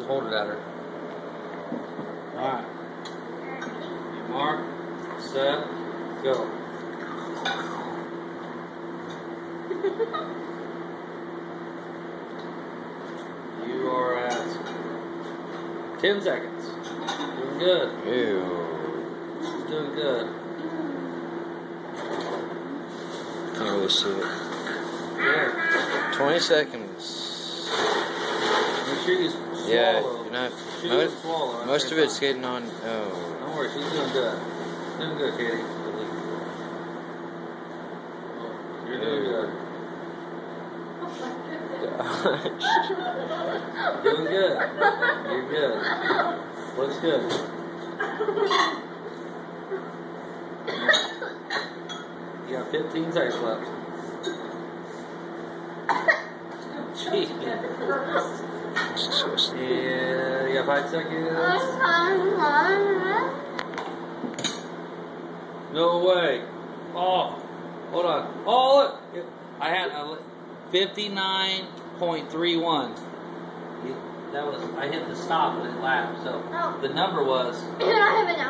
Just hold it at her. Alright. Mark, set, go. you are at 10 seconds. Doing good. Ew. She's doing good. Oh, Can't really see it. Yeah. 20 seconds. Make sure you swallow. Yeah, you know, She doesn't most, swallow. most of it's time. getting on. Oh. Don't worry, she's doing good. Doing good, Katie. You're doing good. Doing good. You're good. Looks good. You got 15 seconds left. Gee. Yeah, you got five seconds. No way. Oh, hold on. Oh, look. I had a 59.31. That was, I hit the stop and it laughed. So Oh. the number was I have an